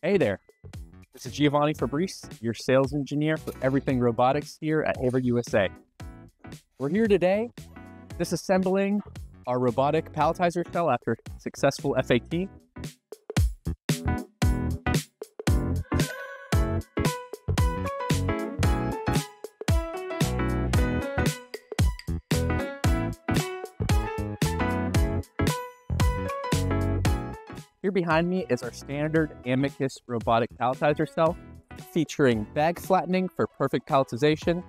Hey there. This is Giovanni Fabris, your sales engineer for everything robotics here at Haver USA. We're here today disassembling our robotic palletizer cell after successful FAT. Here behind me is our standard Amicus robotic palletizer cell featuring bag flattening for perfect palletization,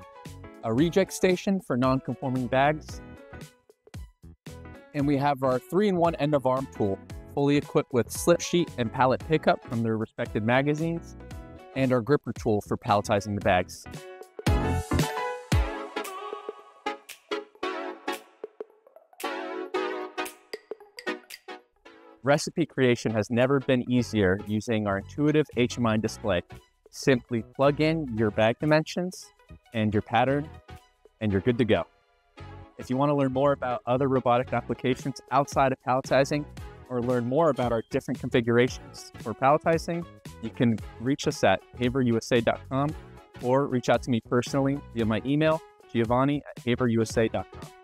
a reject station for non-conforming bags, and we have our three-in-one end-of-arm tool, fully equipped with slip sheet and pallet pickup from their respected magazines, and our gripper tool for palletizing the bags. Recipe creation has never been easier using our intuitive HMI display. Simply plug in your bag dimensions and your pattern, and you're good to go. If you want to learn more about other robotic applications outside of palletizing, or learn more about our different configurations for palletizing, you can reach us at haverusa.com or reach out to me personally via my email, giovanni at haverusa.com.